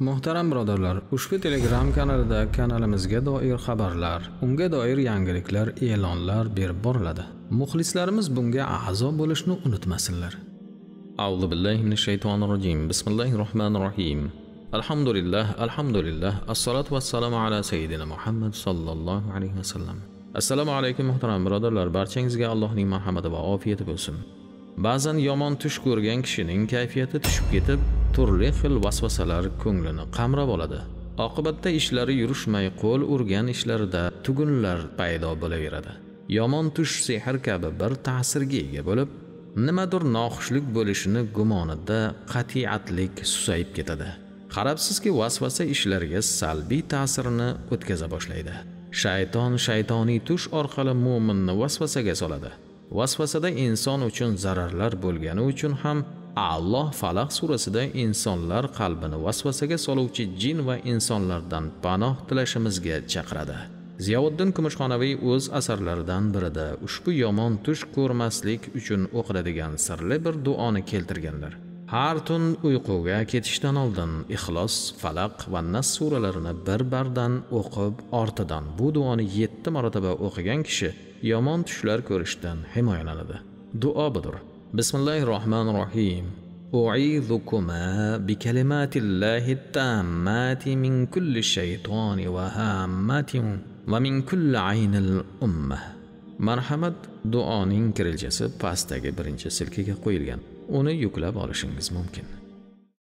Muhtaram birodarlar, ushbu Telegram kanalida kanalimizga doir xabarlar, unga doir yangiliklar, e'lonlar berib boriladi. Muxlislarimiz bunga a'zo bo'lishni unutmasinlar. avzu billahi minash shaytonir rojim. Bismillahir rohmanir rohim. Alhamdulillah, alhamdulillah. assalotu vassalomu ala sayyidina Muhammad sallallohu alayhi vasallam. Assalomu alaykum muhtaram birodarlar, barchangizga Allohning marhamati va ofiyati bo'lsin. Ba'zan yomon tush ko'rgan kishining kayfiyati tushib ketib, turli xil vasvasalar ko'nglini qamrab oladi. Oqibatda ishlari yurishmay qo'l urgan ishlarida tugunlar paydo bo'laveradi. Yomon tush sehr kabi bir ta'sirga ega bo'lib nimadir noxushlik bo'lishini gumonida qat'iyatlik susayib ketadi. Qarabsizki vasvasa ishlarga salbiy ta'sirini o'tkaza boshlaydi. Shayton shaytoniy tush orqali mo'minni vasvasaga soladi. Vasvasada inson uchun zararlar bo'lgani uchun ham alloh falaq surasida insonlar qalbini vasvasaga soluvchi jin va insonlardan panoh tilashimizga chaqiradi. Ziyoviddin kumushxonaviy o'z asarlaridan birida ushbu yomon tush ko'rmaslik uchun o'qiladigan sirli bir duoni keltirganlar. Har tun uyquga ketishdan oldin ixlos falaq va nas suralarini bir bardan o'qib ortidan bu duoni yetti marotaba o'qigan kishi yomon tushlar ko'rishdan himoyalanadi. Duo budur. بسم الله الرحمن الرحيم. أعيذكما بكلمات الله التامات من كل الشيطان وهامات ومن كل عين الأمة. مرحمة دعاني كريل جسد فاستاقي برنجة سلكي قويل ونيكلا بارشنجز ممكن.